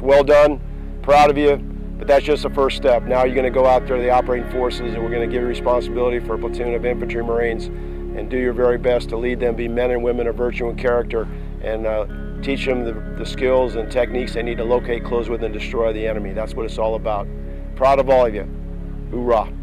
well done. Proud of you. But that's just the first step. Now you're going to go out there to the operating forces and we're going to give you responsibility for a platoon of infantry Marines and do your very best to lead them, be men and women of virtue and character, and uh, teach them the, the skills and techniques they need to locate, close with, and destroy the enemy. That's what it's all about. Proud of all of you. Hoorah.